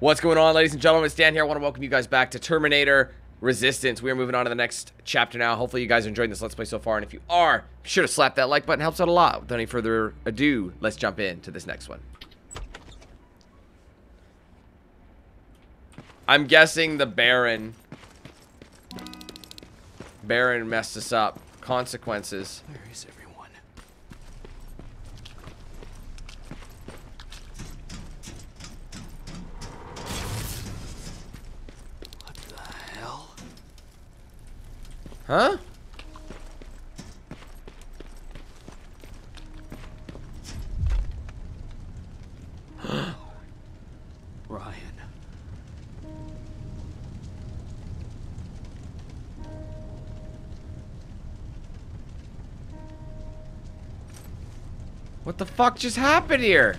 What's going on, ladies and gentlemen? It's Dan here. I want to welcome you guys back to Terminator Resistance. We are moving on to the next chapter now. Hopefully, you guys are enjoying this Let's Play so far. And if you are, be sure to slap that like button. It helps out a lot. Without any further ado, let's jump into this next one. I'm guessing the Baron... Baron messed us up. Consequences. Where is everyone? What the hell? Huh? Ryan. What the fuck just happened here?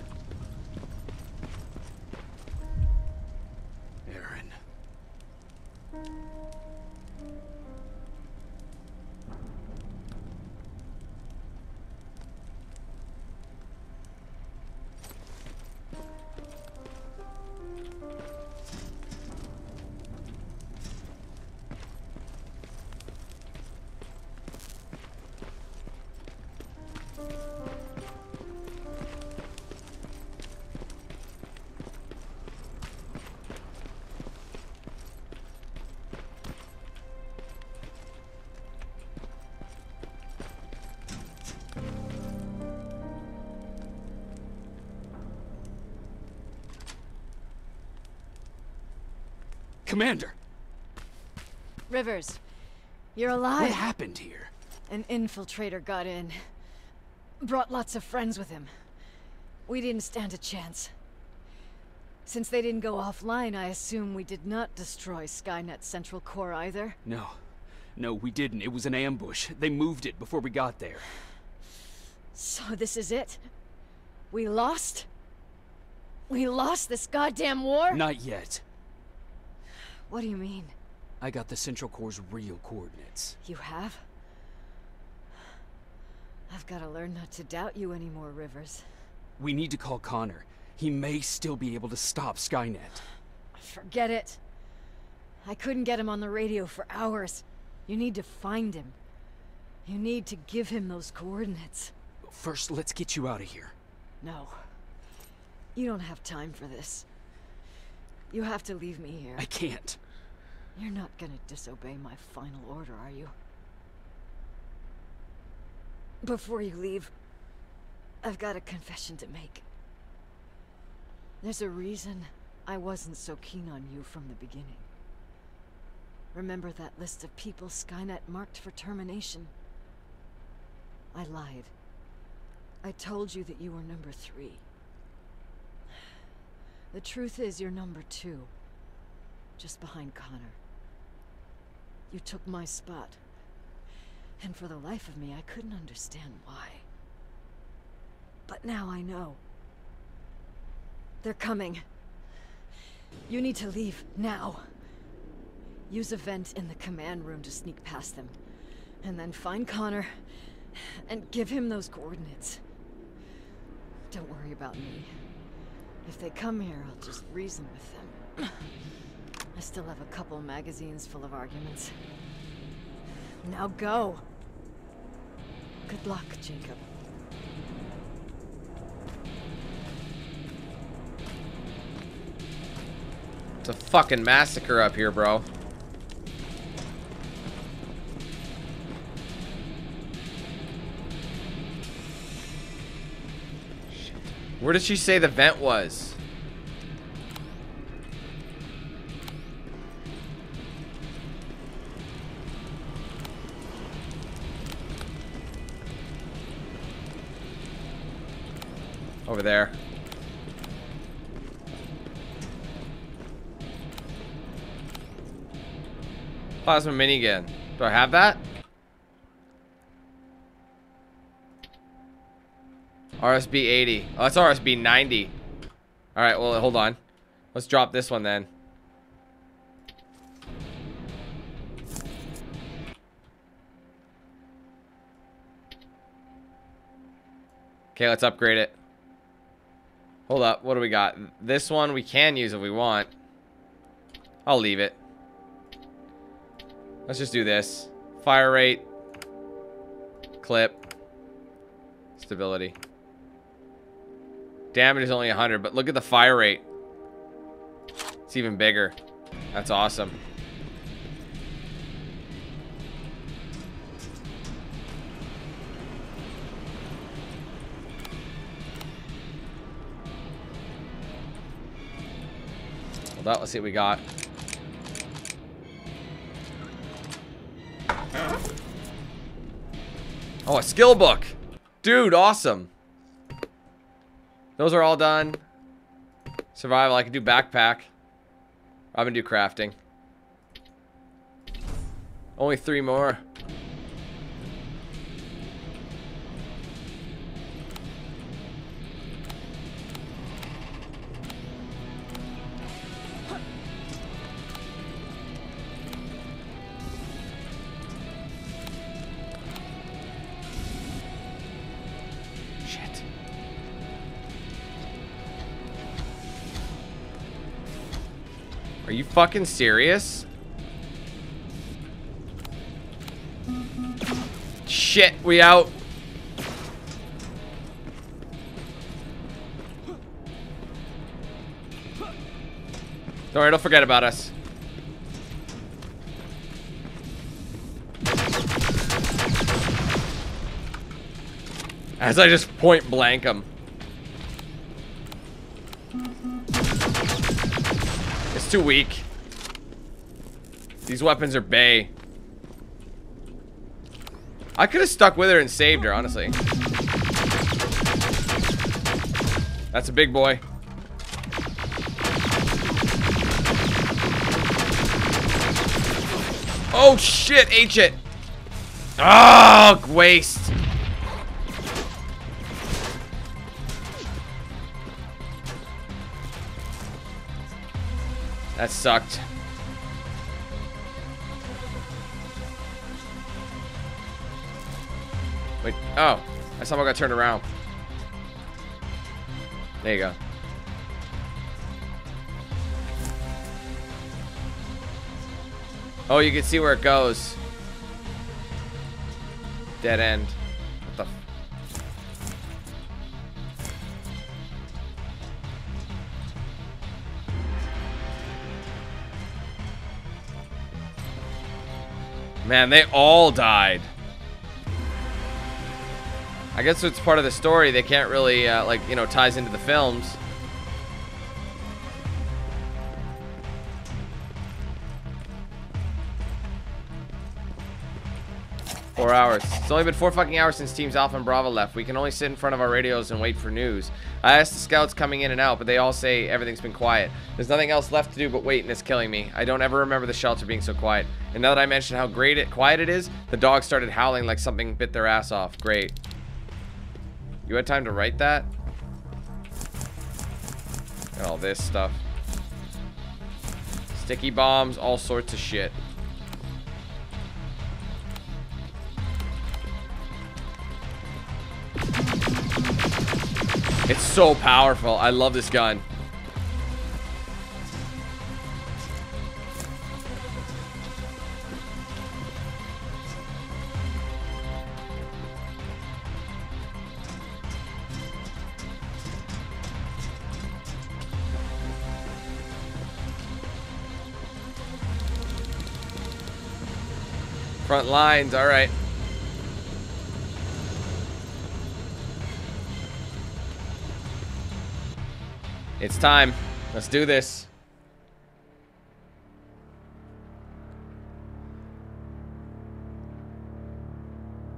Commander, Rivers, you're alive. what happened here? An infiltrator got in. Brought lots of friends with him. We didn't stand a chance. Since they didn't go offline, I assume we did not destroy Skynet's central core either. No. No, we didn't. It was an ambush. They moved it before we got there. So this is it? We lost? We lost this goddamn war? Not yet. What do you mean? I got the Central Core's real coordinates. You have? I've gotta learn not to doubt you anymore, Rivers. We need to call Connor. He may still be able to stop Skynet. Forget it. I couldn't get him on the radio for hours. You need to find him. You need to give him those coordinates. First, let's get you out of here. No. You don't have time for this. You have to leave me here. I can't. You're not gonna disobey my final order, are you? Before you leave, I've got a confession to make. There's a reason I wasn't so keen on you from the beginning. Remember that list of people Skynet marked for termination? I lied. I told you that you were number three. The truth is you're number two. Just behind Connor. You took my spot. And for the life of me, I couldn't understand why. But now I know. They're coming. You need to leave, now. Use a vent in the command room to sneak past them. And then find Connor, and give him those coordinates. Don't worry about me. If they come here, I'll just reason with them. I still have a couple magazines full of arguments. Now go! Good luck, Jacob. It's a fucking massacre up here, bro. Where did she say the vent was? Over there. Plasma minigun. Do I have that? RSB 80. Oh, that's RSB 90. Alright, well, hold on. Let's drop this one then. Okay, let's upgrade it. Hold up. What do we got? This one we can use if we want. I'll leave it. Let's just do this. Fire rate. Clip. Stability. Damage is only 100, but look at the fire rate. It's even bigger. That's awesome. Hold up, let's see what we got. Oh, a skill book. Dude, awesome. Those are all done. Survival, I can do backpack. I'm gonna do crafting. Only three more. Fucking serious? Shit, we out. Don't worry, don't forget about us. As I just point blank him. Too weak. These weapons are bay. I could have stuck with her and saved her, honestly. That's a big boy. Oh shit, H it. Oh, waste. That sucked. Wait, oh. I somehow got turned around. There you go. Oh, you can see where it goes. Dead end. Man, they all died. I guess it's part of the story. They can't really, uh, like, you know, ties into the films. Four hours. It's only been four fucking hours since Teams Alpha and Bravo left. We can only sit in front of our radios and wait for news. I asked the scouts coming in and out, but they all say everything's been quiet. There's nothing else left to do but wait, and it's killing me. I don't ever remember the shelter being so quiet. And now that I mentioned how great it quiet it is, the dogs started howling like something bit their ass off. Great. You had time to write that? And all this stuff. Sticky bombs, all sorts of shit. It's so powerful. I love this gun. Front lines, all It's time. Let's do this.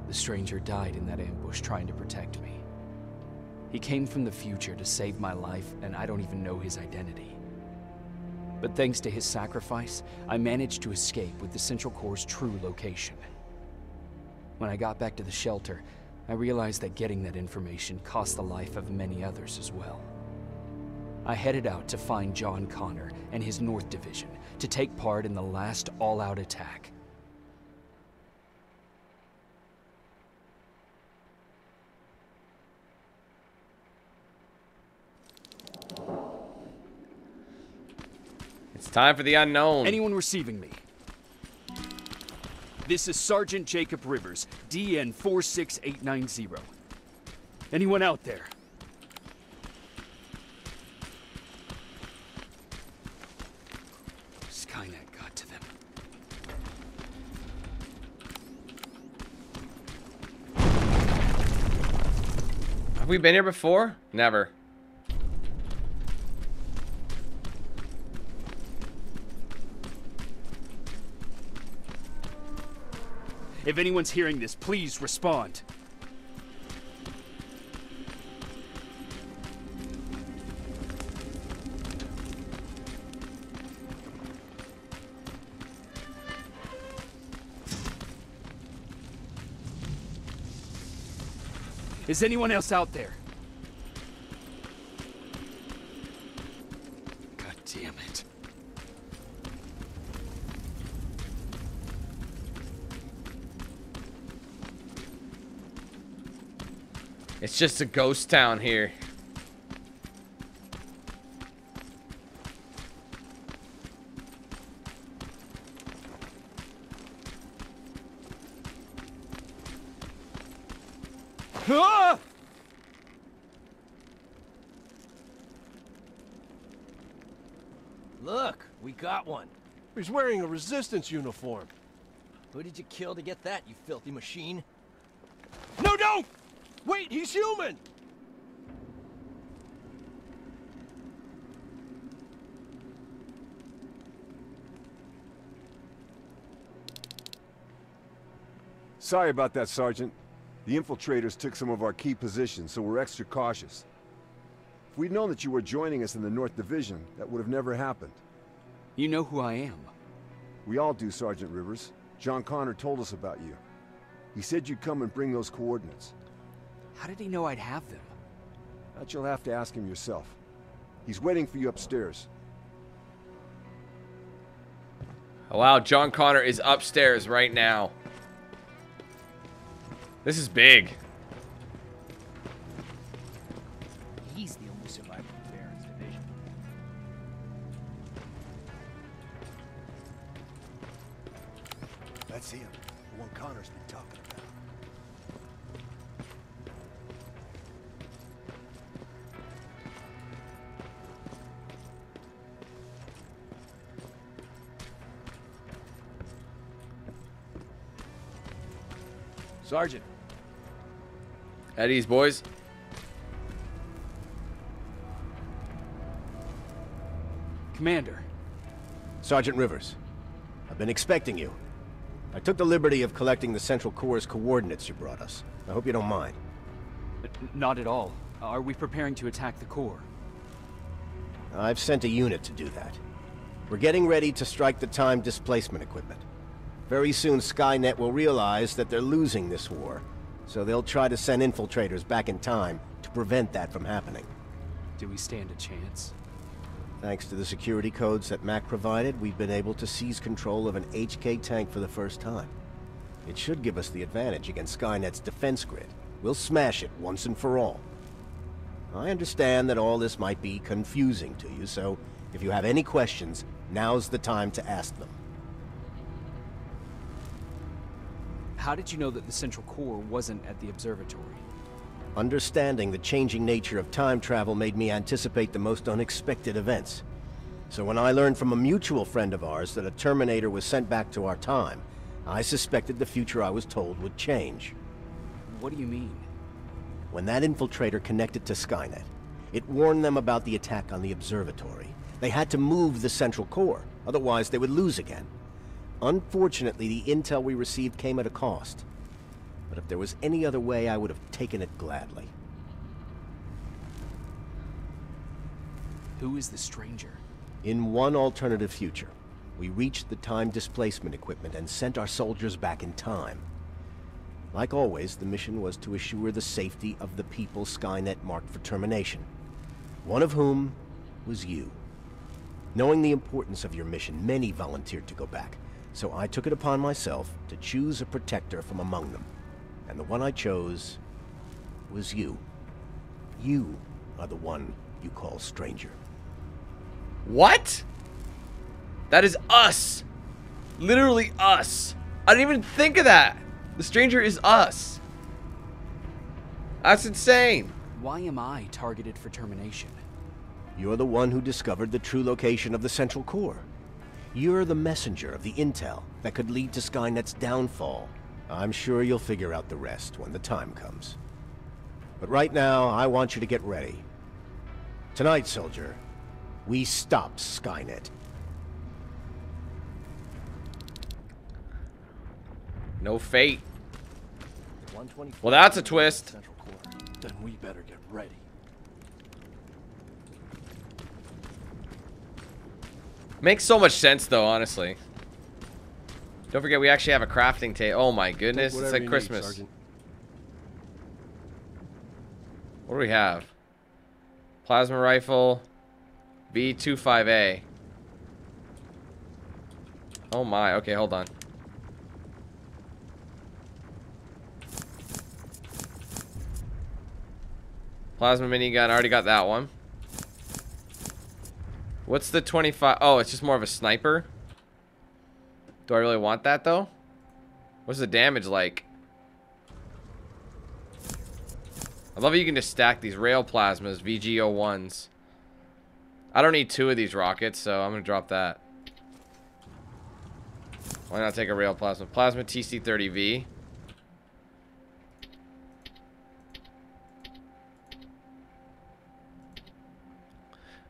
The stranger died in that ambush trying to protect me. He came from the future to save my life, and I don't even know his identity. But thanks to his sacrifice, I managed to escape with the Central Core's true location. When I got back to the shelter, I realized that getting that information cost the life of many others as well. I headed out to find John Connor and his North Division to take part in the last all-out attack. It's time for the unknown. Anyone receiving me? This is Sergeant Jacob Rivers, DN 46890. Anyone out there? Have we been here before? Never. If anyone's hearing this, please respond. Is anyone else out there? God damn it. It's just a ghost town here. He's wearing a resistance uniform. Who did you kill to get that, you filthy machine? No, don't! Wait, he's human! Sorry about that, Sergeant. The infiltrators took some of our key positions, so we're extra cautious. If we'd known that you were joining us in the North Division, that would have never happened. You know who I am. We all do, Sergeant Rivers. John Connor told us about you. He said you'd come and bring those coordinates. How did he know I'd have them? That you'll have to ask him yourself. He's waiting for you upstairs. Oh, wow, John Connor is upstairs right now. This is big. Eddie's boys. Commander. Sergeant Rivers, I've been expecting you. I took the liberty of collecting the Central Core's coordinates you brought us. I hope you don't mind. Not at all. Are we preparing to attack the core? I've sent a unit to do that. We're getting ready to strike the time displacement equipment. Very soon Skynet will realize that they're losing this war, so they'll try to send infiltrators back in time to prevent that from happening. Do we stand a chance? Thanks to the security codes that Mac provided, we've been able to seize control of an HK tank for the first time. It should give us the advantage against Skynet's defense grid. We'll smash it once and for all. I understand that all this might be confusing to you, so if you have any questions, now's the time to ask them. How did you know that the Central Core wasn't at the observatory? Understanding the changing nature of time travel made me anticipate the most unexpected events. So when I learned from a mutual friend of ours that a Terminator was sent back to our time, I suspected the future I was told would change. What do you mean? When that infiltrator connected to Skynet, it warned them about the attack on the observatory. They had to move the central core, otherwise they would lose again. Unfortunately, the intel we received came at a cost. But if there was any other way, I would have taken it gladly. Who is the stranger? In one alternative future, we reached the time displacement equipment and sent our soldiers back in time. Like always, the mission was to assure the safety of the people Skynet marked for termination. One of whom was you. Knowing the importance of your mission, many volunteered to go back, so I took it upon myself to choose a protector from among them. And the one I chose was you. You are the one you call stranger. What? That is us. Literally us. I didn't even think of that. The stranger is us. That's insane. Why am I targeted for termination? You're the one who discovered the true location of the Central Core. You're the messenger of the intel that could lead to Skynet's downfall. I'm sure you'll figure out the rest when the time comes. But right now, I want you to get ready. Tonight, soldier, we stop Skynet. No fate. Well, that's a twist. Then we better get ready. Makes so much sense, though, honestly. Don't forget, we actually have a crafting table. Oh my goodness, it's like Christmas. what do we have? Plasma rifle, V25A. Oh my, okay, hold on. Plasma minigun, I already got that one. What's the 25? Oh, it's just more of a sniper. Do I really want that though? What's the damage like? I love how you can just stack these rail plasmas, VG01s. I don't need two of these rockets, so I'm gonna drop that. Why not take a rail plasma? Plasma TC30V.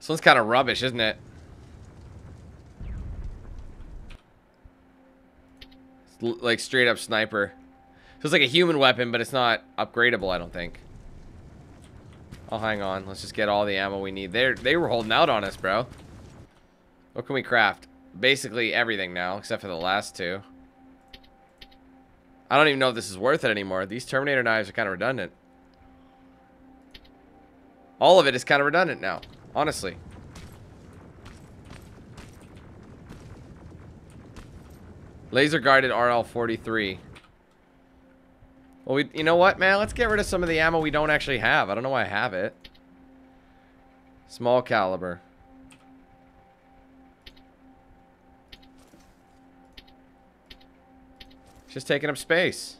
This one's kind of rubbish, isn't it? It's like straight up sniper. So it's like a human weapon, but it's not upgradable, I don't think. Oh, hang on. Let's just get all the ammo we need. They they were holding out on us, bro. What can we craft? Basically everything now, except for the last two. I don't even know if this is worth it anymore. These Terminator knives are kind of redundant. All of it is kind of redundant now. Honestly. Laser guided RL-43. Well, we, you know what, man? Let's get rid of some of the ammo we don't actually have. I don't know why I have it. Small caliber. Just taking up space.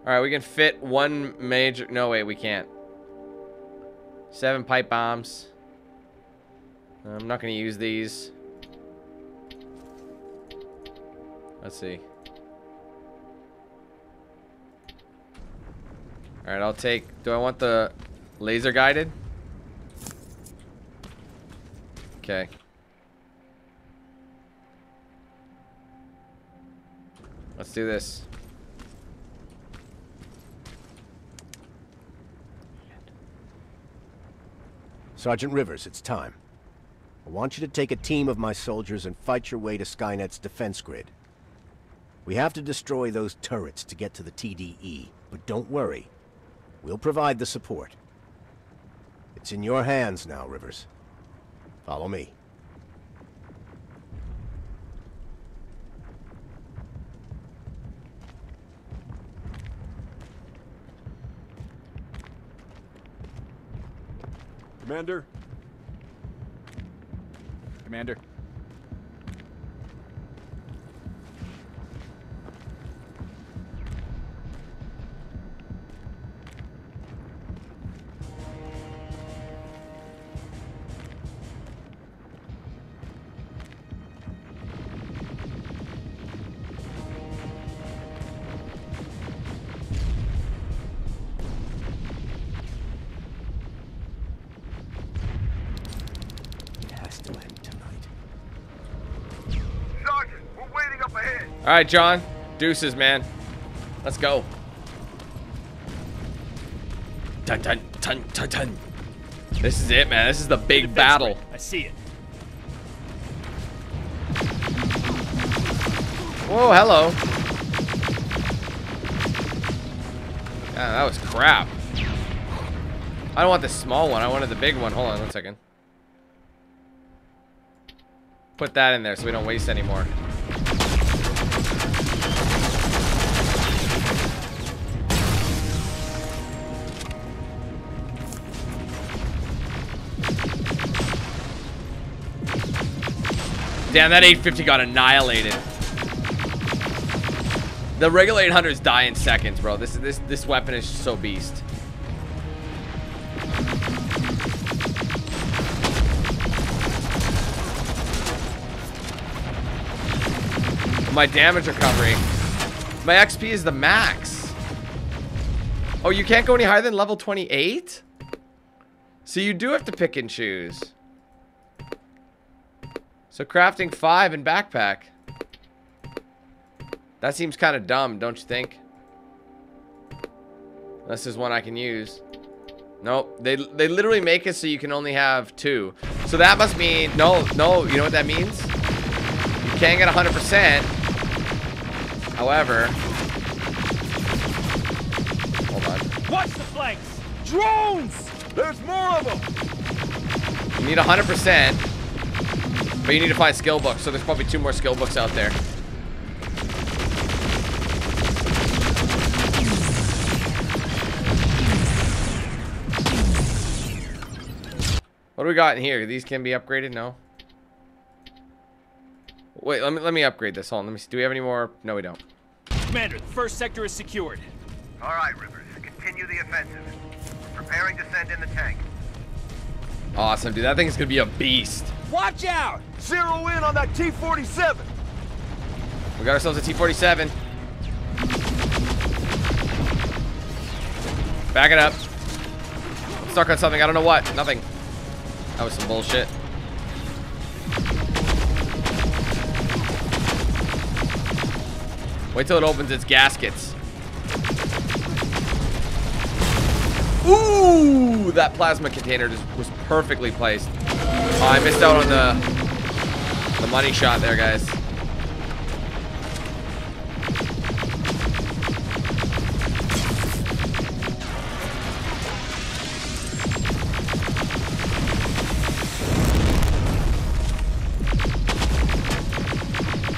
Alright, we can fit one major... No, wait, we can't. Seven pipe bombs. I'm not going to use these. Let's see. Alright, I'll take... Do I want the laser guided? Okay. Let's do this. Sergeant Rivers, it's time. I want you to take a team of my soldiers and fight your way to Skynet's defense grid. We have to destroy those turrets to get to the TDE, but don't worry. We'll provide the support. It's in your hands now, Rivers. Follow me. Commander, Commander. Up ahead. Alright, John. Deuces, man. Let's go. Dun dun dun dun dun. This is it, man. This is the big battle. I see it. Whoa, hello. Yeah, that was crap. I don't want the small one. I wanted the big one. Hold on one second. Put that in there so we don't waste any more. Damn, that 850 got annihilated. The regular 800s die in seconds, bro. This this this weapon is so beast. My damage recovery. My XP is the max. Oh, you can't go any higher than level 28? So you do have to pick and choose. So crafting 5 in backpack. That seems kind of dumb, don't you think? This is one I can use. Nope. They, they literally make it so you can only have two. So that must mean... No, no. You know what that means? You can't get 100%. However... Hold on. Watch the flanks! Drones! There's more of them! You need 100%. But you need to find skill books. So there's probably two more skill books out there. What do we got in here? These can be upgraded? No. Wait, let me let me upgrade this. Hold on. Let me see. Do we have any more? No, we don't. Commander, the first sector is secured. All right, Rivers. Continue the offensive. Preparing to send in the tank. Awesome, dude. That thing is gonna be a beast. Watch out! Zero in on that T-47! We got ourselves a T-47. Back it up. I'm stuck on something. I don't know what. Nothing. That was some bullshit. Wait till it opens its gaskets. Ooh, that plasma container just was perfectly placed. Oh, I missed out on the the money shot there, guys.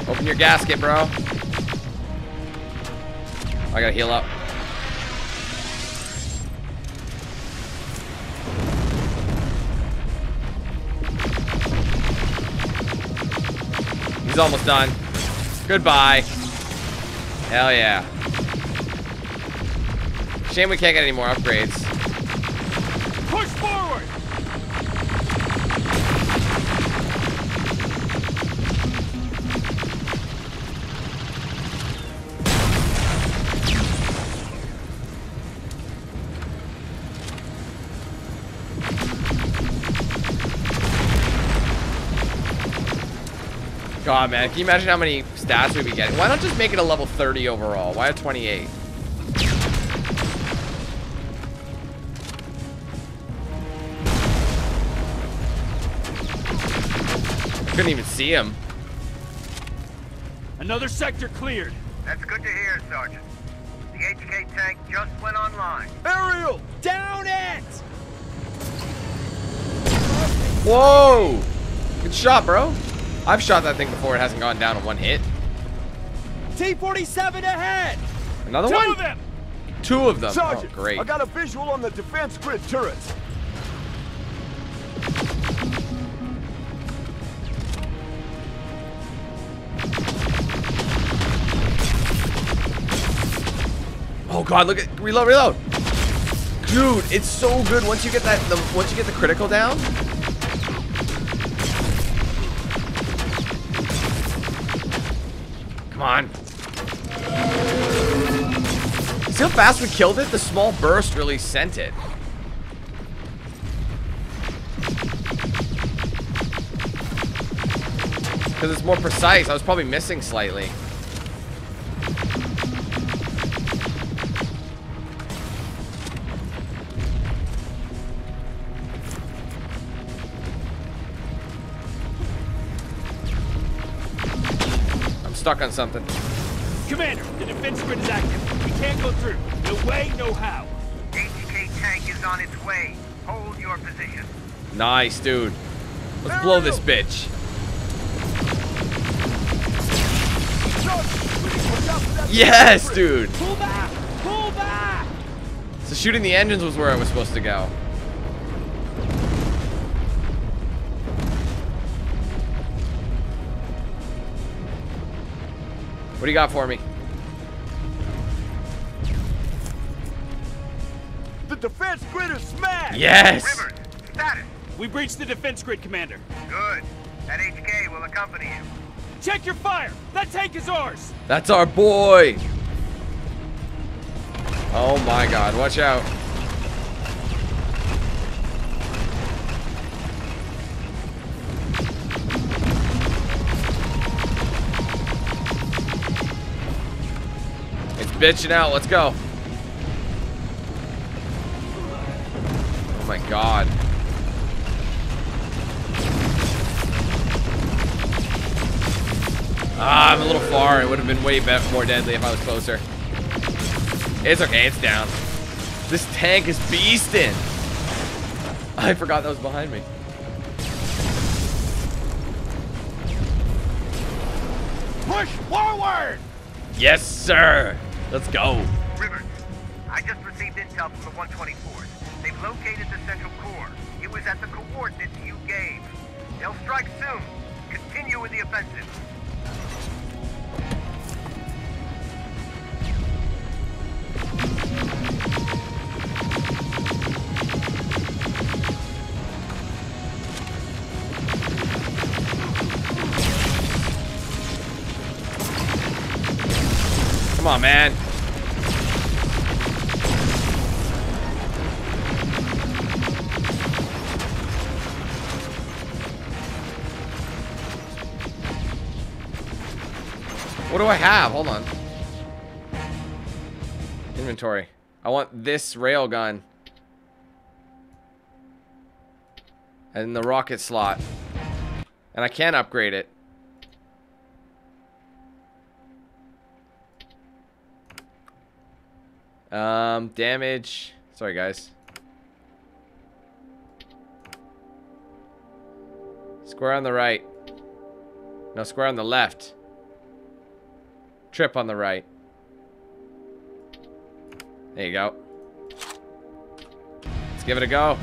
Open your gasket, bro. I gotta heal up. He's almost done. Goodbye. Hell yeah. Shame we can't get any more upgrades. Push forward! God, man. Can you imagine how many stats we'd be getting? Why not just make it a level 30 overall? Why a 28? Couldn't even see him. Another sector cleared. That's good to hear, Sergeant. The HK tank just went online. Ariel, down it! Whoa! Good shot, bro. I've shot that thing before. It hasn't gone down in one hit. T-47 ahead! Another Two one? of them! Two of them. Oh, Sergeant, oh, great. I got a visual on the defense grid turrets. Oh god, look at reload, reload. Dude, it's so good once you get that the once you get the critical down. Come on. See how fast we killed it? The small burst really sent it. Because it's more precise. I was probably missing slightly. Stuck on something. Commander, the defense grid is active. We can't go through. No way, no how. HK tank is on its way. Hold your position. Nice, dude. Let's blow this bitch. Yes, dude. Pull back! Pull back! So shooting the engines was where I was supposed to go. What do you got for me? The defense grid is smashed! Yes! Rivers, status. We breached the defense grid, Commander. Good. That HK will accompany you. Check your fire! That tank is ours! That's our boy! Oh my god, watch out. Bitching out, let's go. Oh my god. Ah, I'm a little far. It would have been way better, more deadly if I was closer. It's okay, it's down. This tank is beasting. I forgot that was behind me. Push forward! Yes, sir. Let's go. Rivers, I just received intel from the 124th. They've located the central core. It was at the coordinates you gave. They'll strike soon. Continue with the offensive. Come on, man. Have? Hold on. Inventory. I want this railgun. And the rocket slot. And I can upgrade it. Um, damage. Sorry, guys. Square on the right. No, square on the left. Trip on the right. There you go. Let's give it a go.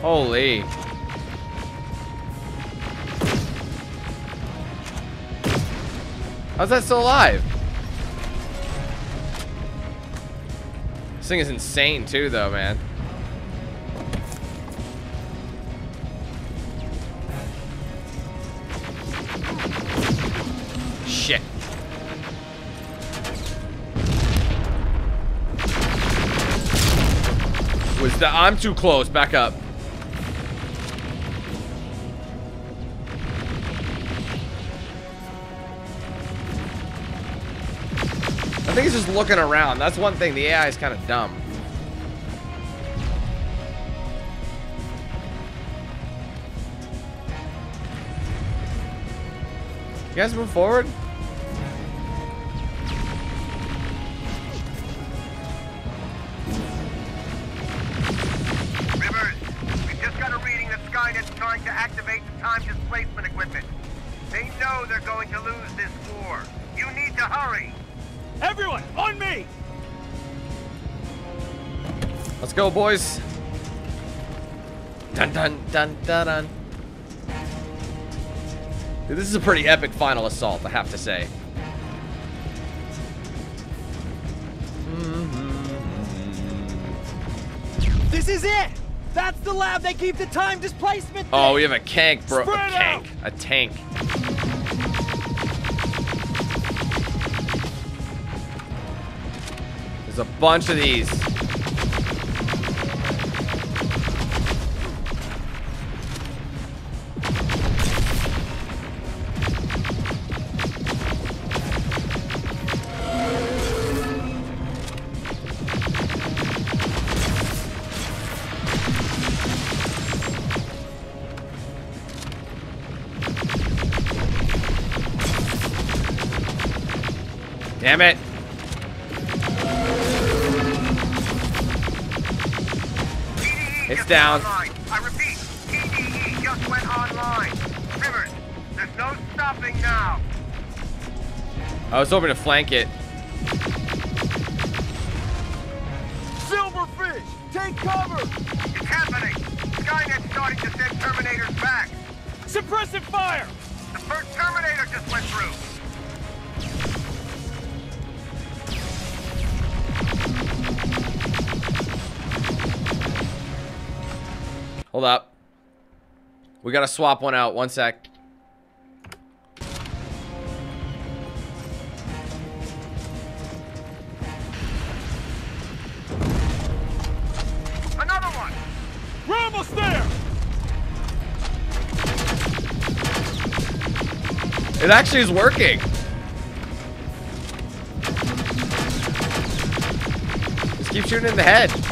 Holy. How's that still alive? Thing is insane too, though, man. Shit. Was the I'm too close. Back up. I think he's just looking around. That's one thing. The AI is kind of dumb. You guys move forward? Everyone, on me! Let's go, boys. Dun dun dun dun dun. Dude, this is a pretty epic final assault, I have to say. Mm-hmm. This is it! That's the lab they keep the time displacement Oh, we have a cank, bro. A Spread cank. A tank. A bunch of these. Down. I repeat, TDE just went online. Rivers, there's no stopping now. I was hoping to flank it. Silver cover! It's happening! Skynet's starting to send Terminators back! Suppressive fire! The first Terminator just went through! Hold up. We gotta swap one out. One sec. Another one! We're almost there! It actually is working. Just keep shooting in the head.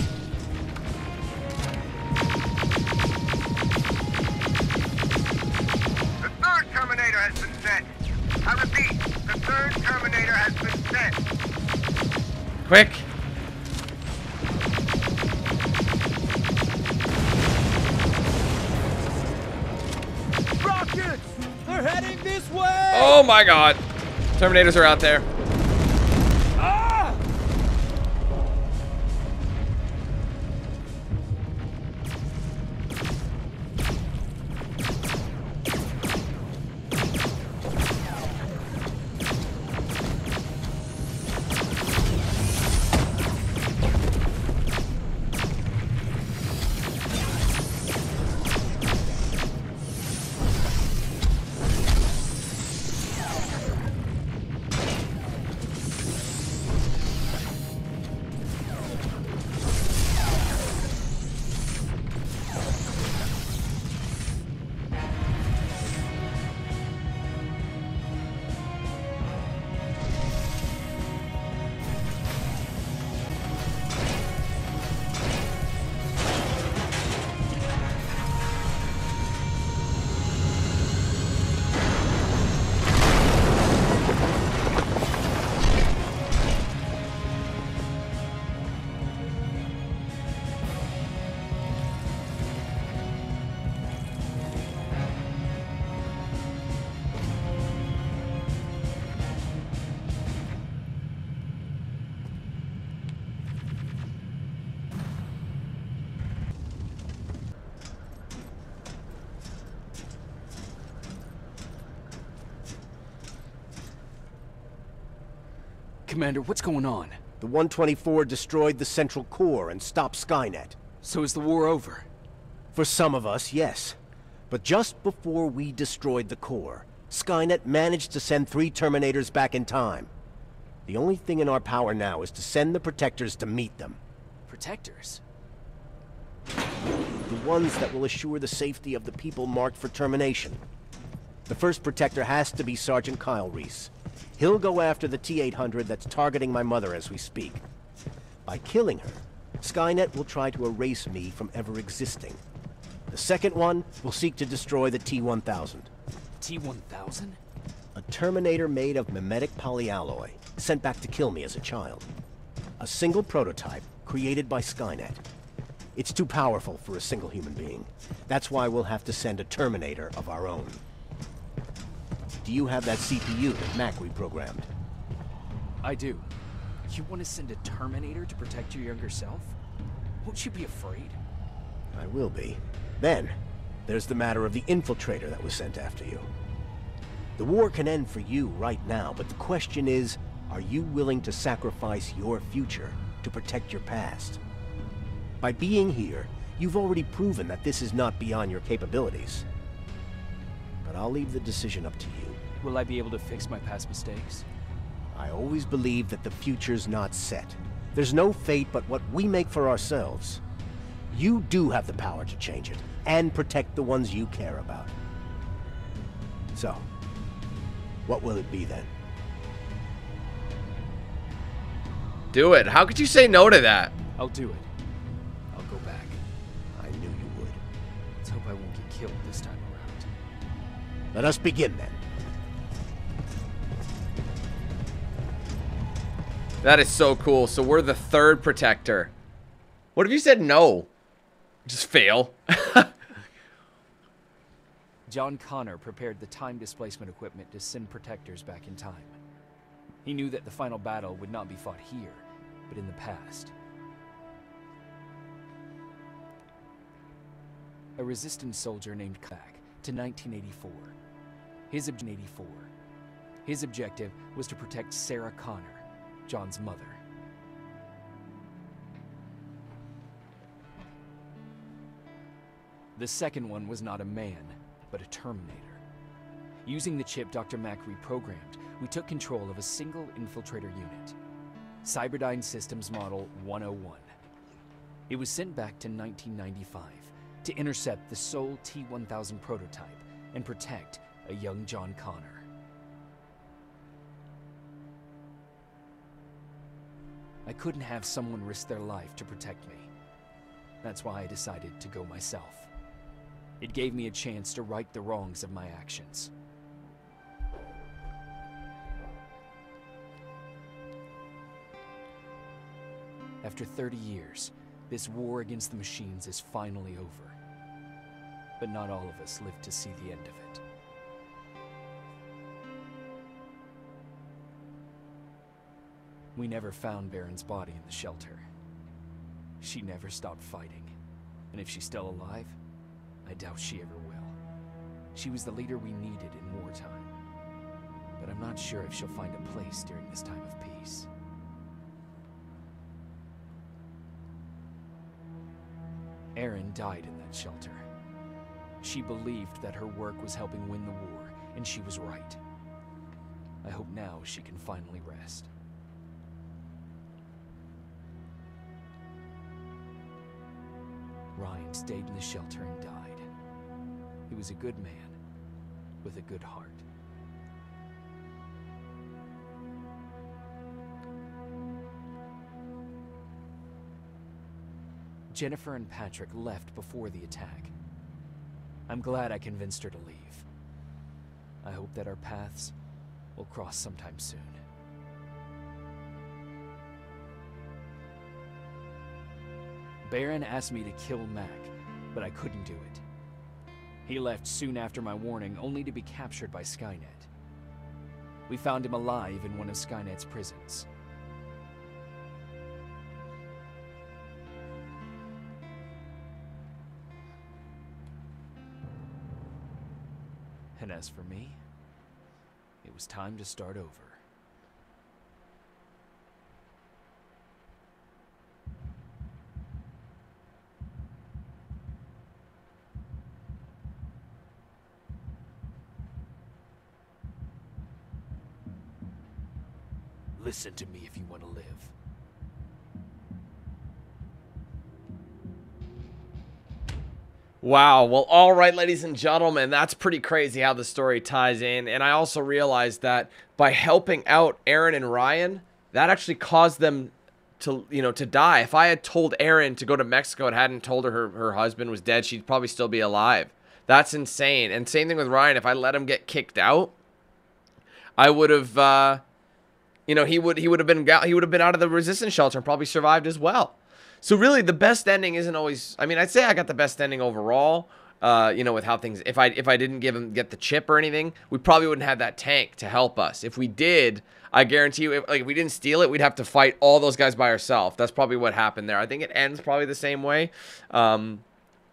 Quick. Rockets! They're heading this way! Oh my god. Terminators are out there. Commander, what's going on? The 124 destroyed the central core and stopped Skynet. So is the war over? For some of us, yes. But just before we destroyed the core, Skynet managed to send three Terminators back in time. The only thing in our power now is to send the Protectors to meet them. Protectors? The ones that will assure the safety of the people marked for termination. The first Protector has to be Sergeant Kyle Reese. He'll go after the T-800 that's targeting my mother as we speak. By killing her, Skynet will try to erase me from ever existing. The second one will seek to destroy the T-1000. T-1000? A Terminator made of mimetic polyalloy, sent back to kill me as a child. A single prototype, created by Skynet. It's too powerful for a single human being. That's why we'll have to send a Terminator of our own. Do you have that CPU that Mac reprogrammed? I do. You want to send a Terminator to protect your younger self? Won't you be afraid? I will be. Then, there's the matter of the infiltrator that was sent after you. The war can end for you right now, but the question is, are you willing to sacrifice your future to protect your past? By being here, you've already proven that this is not beyond your capabilities. But I'll leave the decision up to you. Will I be able to fix my past mistakes? I always believe that the future's not set. There's no fate but what we make for ourselves. You do have the power to change it, and protect the ones you care about. So, what will it be then? Do it. How could you say no to that? I'll do it. I'll go back. I knew you would. Let's hope I won't get killed this time around. Let us begin then. That is so cool. So we're the third protector. What if you said no? Just fail. John Connor prepared the time displacement equipment to send protectors back in time. He knew that the final battle would not be fought here, but in the past. a resistance soldier named back to 1984. His ob- 84. His objective was to protect Sarah Connor, John's mother. The second one was not a man, but a Terminator. Using the chip Dr. Mac reprogrammed, we took control of a single infiltrator unit, Cyberdyne Systems Model 101. It was sent back to 1995 to intercept the sole T-1000 prototype and protect a young John Connor. I couldn't have someone risk their life to protect me. That's why I decided to go myself. It gave me a chance to right the wrongs of my actions. After 30 years, this war against the machines is finally over. But not all of us live to see the end of it. We never found Baron's body in the shelter. She never stopped fighting. And if she's still alive, I doubt she ever will. She was the leader we needed in wartime. But I'm not sure if she'll find a place during this time of peace. Erin died in that shelter. She believed that her work was helping win the war, and she was right. I hope now she can finally rest. Ryan stayed in the shelter and died. He was a good man with a good heart. Jennifer and Patrick left before the attack. I'm glad I convinced her to leave. I hope that our paths will cross sometime soon. Baron asked me to kill Mac, but I couldn't do it. He left soon after my warning, only to be captured by Skynet. We found him alive in one of Skynet's prisons. And as for me, it was time to start over. Listen to me if you want to live. Wow. Well, all right, ladies and gentlemen, that's pretty crazy how the story ties in. And I also realized that by helping out Erin and Ryan, that actually caused them to, you know, to die. If I had told Erin to go to Mexico and hadn't told her her, husband was dead, she'd probably still be alive. That's insane. And same thing with Ryan. If I let him get kicked out, I would have, uh, you know, he would he would have been he would have been out of the resistance shelter and probably survived as well. So really, the best ending isn't always. I mean, I'd say I got the best ending overall. Uh, you know, with how things. If I if I didn't give him get the chip or anything, we probably wouldn't have that tank to help us. If we did, I guarantee you, if, like if we didn't steal it, we'd have to fight all those guys by ourselves. That's probably what happened there. I think it ends probably the same way. Um,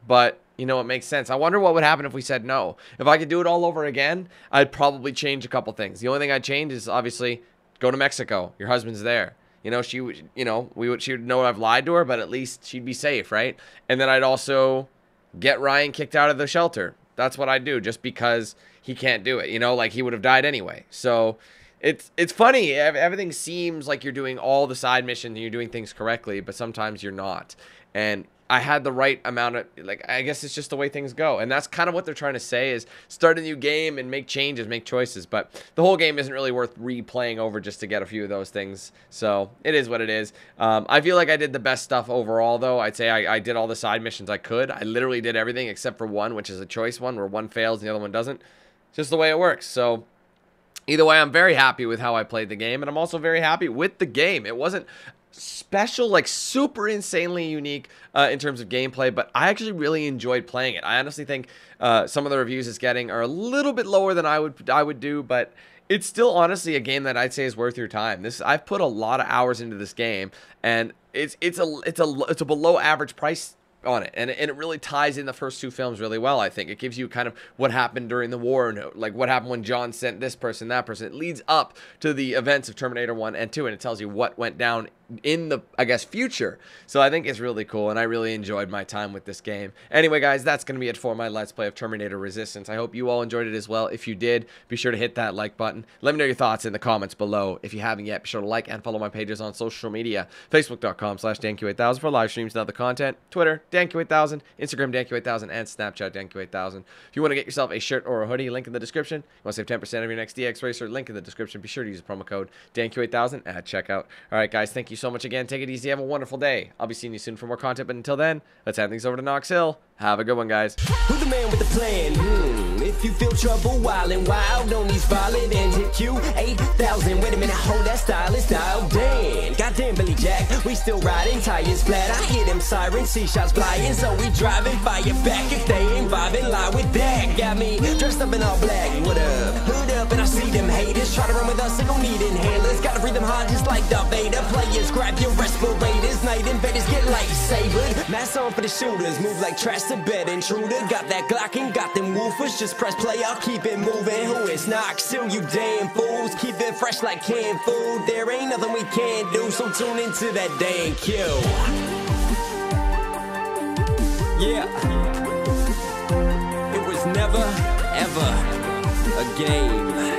but you know, it makes sense. I wonder what would happen if we said no. If I could do it all over again, I'd probably change a couple things. The only thing I'd change is obviously go to Mexico. Your husband's there. You know, she would, you know, we would, she would know I've lied to her, but at least she'd be safe, right? And then I'd also get Ryan kicked out of the shelter. That's what I'd do just because he can't do it. You know, like he would have died anyway. So it's it's funny. Everything seems like you're doing all the side missions and you're doing things correctly, but sometimes you're not. And I had the right amount of like I guess it's just the way things go. And that's kind of what they're trying to say is start a new game and make changes, make choices. But the whole game isn't really worth replaying over just to get a few of those things. So it is what it is. Um, I feel like I did the best stuff overall though. I'd say I, I did all the side missions I could. I literally did everything except for one, which is a choice one where one fails and the other one doesn't. It's Just the way it works. So either way, I'm very happy with how I played the game, and I'm also very happy with the game. It wasn't special, like super insanely unique uh, in terms of gameplay, but I actually really enjoyed playing it. I honestly think uh, some of the reviews it's getting are a little bit lower than I would I would do, but it's still honestly a game that I'd say is worth your time. This I've put a lot of hours into this game, and it's it's a it's a it's a below average price on it and, and it really ties in the first two films really well i think it gives you kind of what happened during the war and like what happened when john sent this person that person it leads up to the events of terminator 1 and 2 and it tells you what went down in the i guess future. So i think it's really cool and i really enjoyed my time with this game. Anyway guys that's going to be it for my let's play of terminator resistance. I hope you all enjoyed it as well. If you did be sure to hit that like button. Let me know your thoughts in the comments below. If you haven't yet be sure to like and follow my pages on social media. Facebook.com slash danq8000 for live streams and other content. Twitter danq8000 instagram danq8000 and snapchat danq8000 if you want to get yourself a shirt or a hoodie link in the description. You want to save 10% of your next dx racer link in the description. Be sure to use the promo code danq8000 at checkout. All right guys thank you so much again. Take it easy. Have a wonderful day. I'll be seeing you soon for more content. But until then, let's hand things over to Knox Hill. Have a good one, guys. Who's the man with the plan? Hmm. If you feel trouble, wild and wild on these violent and hit you 8,000. Wait a minute, hold that style is dialed in. Goddamn Billy Jack, we still riding tires flat. I hear them sirens, see shots flying, so we driving fire back if they ain't vibing. Lie with that. Got me dressed up in all black. What up? Hood up, and I see them haters try to run with us. They gon' need inhalers. Gotta breathe them hard just like Darth Vader. Players, grab your respirators. Night invaders get lightsabered. Mask on for the shooters. Move like trash to bed intruder. Got that Glock and got them woofers. Just press play, I'll keep it moving. Who is Knox? Still you damn fools. Keep it fresh like canned food. There ain't nothing we can't do, so tune into that damn kill. Yeah. It was never, ever a game.